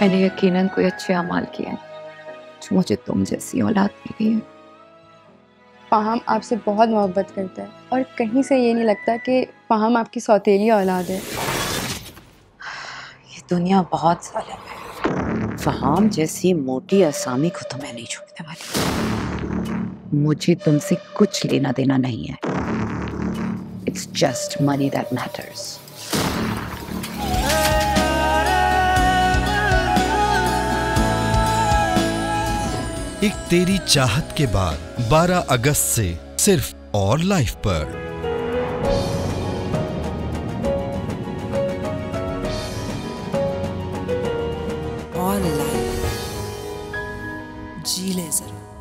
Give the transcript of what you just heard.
मैंने यकीनन कोई अच्छे अमाल किए हैं जो मुझे तुम जैसी औलाद मिली है। फ़ाहम आपसे बहुत मोहब्बत करता है और कहीं से ये नहीं लगता कि फ़ाहम आपकी सौतेली औलाद है। ये दुनिया बहुत सालम है। फहाम जैसी मोटी असामी को तो मैं नहीं छोड़ने वाली। मुझे तुमसे कुछ लेना देना नहीं है। It's just money that matters एक तेरी चाहत के बाद 12 अगस्त से सिर्फ़ और लाइफ पर। और लाइफ। जी ले ज़रूर